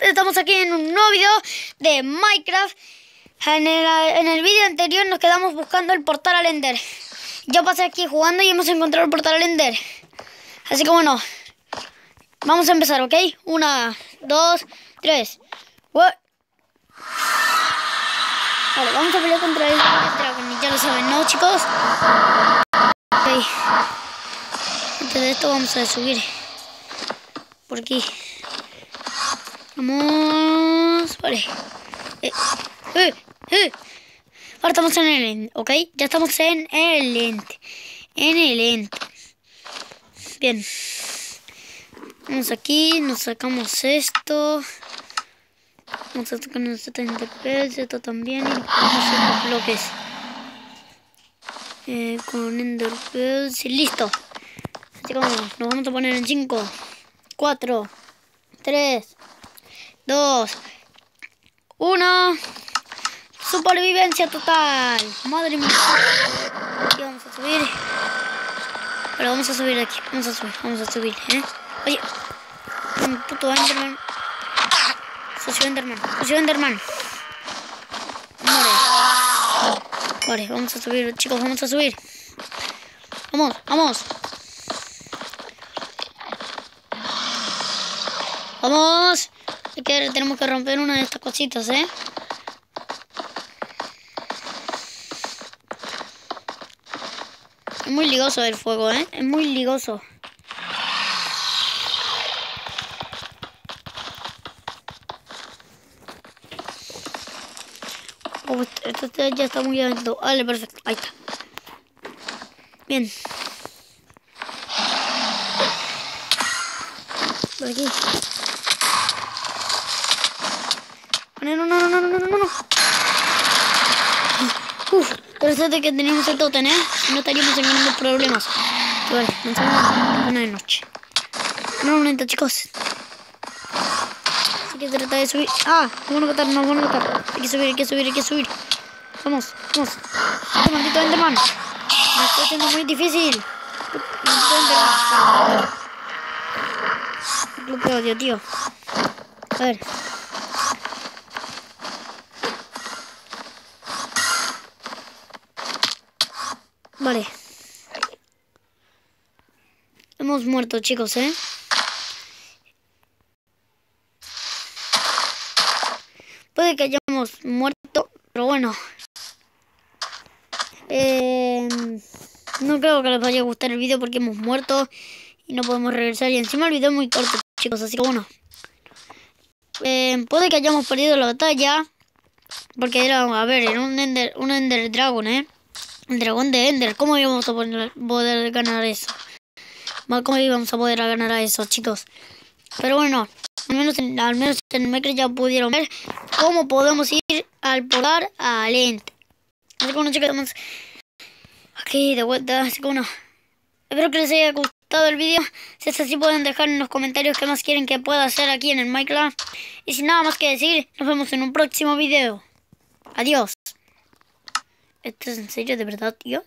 estamos aquí en un nuevo video de Minecraft. En el, en el video anterior nos quedamos buscando el portal al Ender. Yo pasé aquí jugando y hemos encontrado el portal al Ender. Así que bueno, vamos a empezar, ¿ok? Una, dos, tres. What? Vale, vamos a pelear contra el Dragon. Ya lo saben, ¿no, chicos? Ok. Antes de esto vamos a subir por aquí. Vamos. Vale. Eh, eh, eh. Ahora estamos en el end, ¿ok? Ya estamos en el end. En el end. Bien. Vamos aquí, nos sacamos esto. Vamos a sacar nuestro TNTP, esto también. Y a bloques. Eh, con Enderpearls y listo. Así nos vamos a poner en 5, 4, 3, 2, 1. Supervivencia total. Madre mía. Aquí vamos a subir. Pero vamos a subir aquí. Vamos a subir, vamos a subir, ¿eh? Oye. Un puto Enderman. Socio Enderman. Socio Enderman. Vale. Vale, vamos a subir, chicos, vamos a subir. Vamos, vamos. Vamos. Que tenemos que romper una de estas cositas, ¿eh? Es muy ligoso el fuego, ¿eh? Es muy ligoso. Oh, esto ya está muy alto. Vale, perfecto. Ahí está. Bien. Por aquí. No, no, no, no, no, no, no. Uf, pero suerte que teníamos el totem, ¿eh? No estaríamos teniendo problemas. Vale, lanzamos una de noche. No, un momento, chicos. Hay que tratar de subir. Ah, no van a matar, no van a matar. Hay que subir, hay que subir, hay que subir. Vamos, vamos. Este maldito Enderman. Me está haciendo muy difícil. Maldito Enderman. Lo que odio, tío. A ver. Vale. Hemos muerto, chicos, ¿eh? Puede que hayamos muerto, pero bueno. Eh, no creo que les vaya a gustar el vídeo porque hemos muerto y no podemos regresar. Y encima el video es muy corto, chicos, así que bueno. Eh, puede que hayamos perdido la batalla. Porque era, a ver, era un Ender, un Ender Dragon, ¿eh? Dragón de Ender. ¿Cómo íbamos a poder, ganar eso? ¿Cómo íbamos a poder ganar a eso, chicos? Pero bueno, al menos en, al menos en Minecraft ya pudieron ver cómo podemos ir al polar al End. Así que bueno, chicos, aquí de vuelta. Así que bueno, espero que les haya gustado el vídeo. Si es así, pueden dejar en los comentarios qué más quieren que pueda hacer aquí en el Minecraft. Y sin nada más que decir, nos vemos en un próximo vídeo. Adiós. ¿Esto es en serio de verdad, tío?